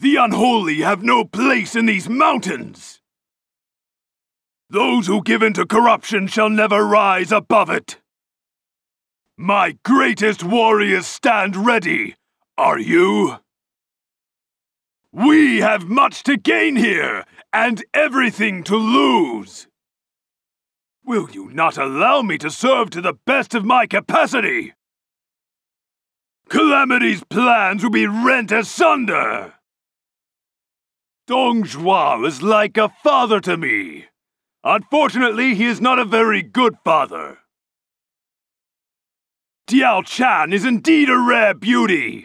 The unholy have no place in these mountains! Those who give in to corruption shall never rise above it! My greatest warriors stand ready! Are you? We have much to gain here, and everything to lose! Will you not allow me to serve to the best of my capacity? Calamity's plans will be rent asunder! Dong Zhuo is like a father to me. Unfortunately, he is not a very good father. Diao Chan is indeed a rare beauty.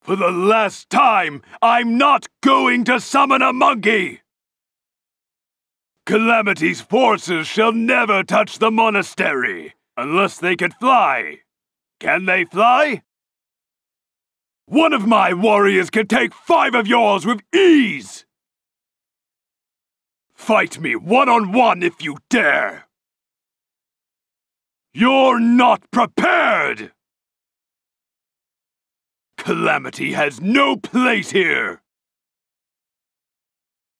For the last time, I'm not going to summon a monkey! Calamity's forces shall never touch the monastery, unless they can fly. Can they fly? One of my warriors can take five of yours with ease! Fight me one-on-one -on -one if you dare! You're not prepared! Calamity has no place here!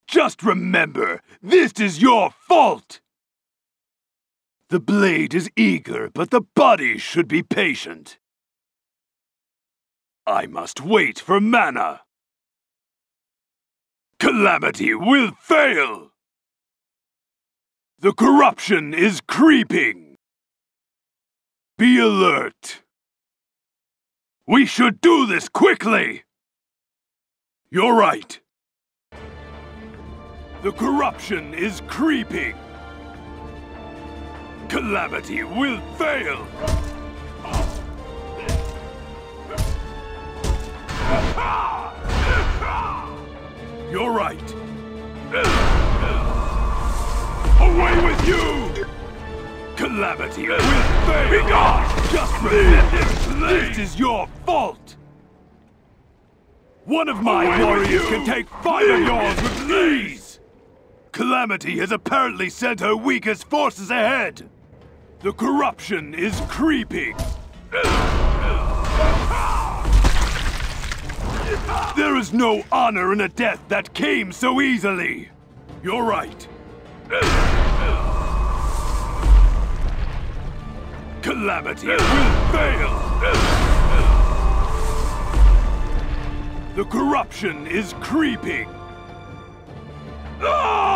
Just remember, this is your fault! The blade is eager, but the body should be patient. I must wait for mana. Calamity will fail! The corruption is creeping! Be alert! We should do this quickly! You're right. The corruption is creeping. Calamity will fail. You're right. Away with you! Calamity will fail! Be gone! Just remember, this is your fault! One of my Away warriors can take five of yours with ease! Calamity has apparently sent her weakest forces ahead! The corruption is creeping! Is no honor in a death that came so easily! You're right. Calamity will fail! The corruption is creeping! Ah!